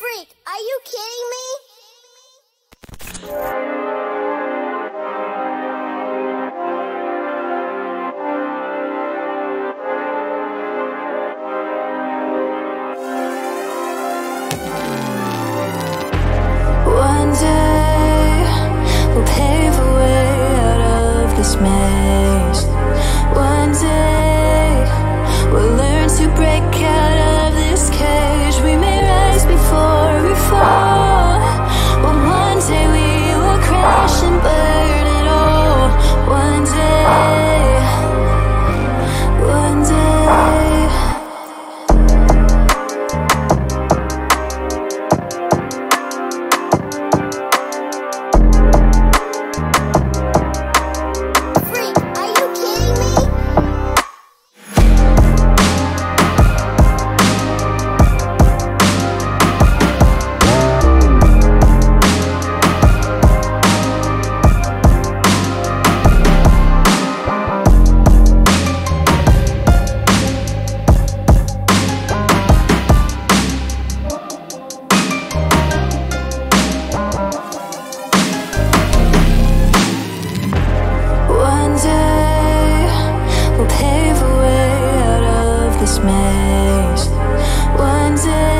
freak! Are you kidding me? One day we'll pave a way out of this mess. dismissed. One day.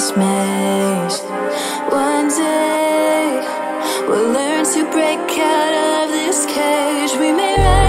dismissed. One day we'll learn to break out of this cage. We may.